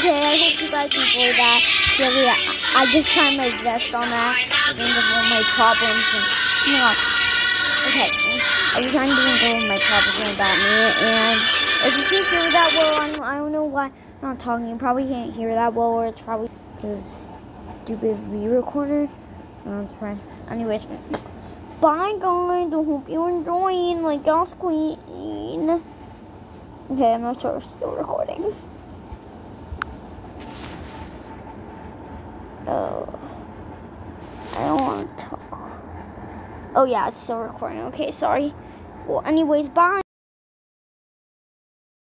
Okay, I hope you guys enjoyed that. Really, I, just tried my best on that. I think of all my problems and my god. Okay, I was trying to think of all my problems about me and if you can't hear that well, I don't, I don't know why I'm not talking. You probably can't hear that well, or it's probably because stupid re-recorder. No, it's fine. Anyways, bye guys. I hope you're enjoying like Gas Queen. Okay, I'm not sure if it's still recording. Oh. I don't want to talk. Oh, yeah, it's still recording. Okay, sorry. Well, anyways, bye.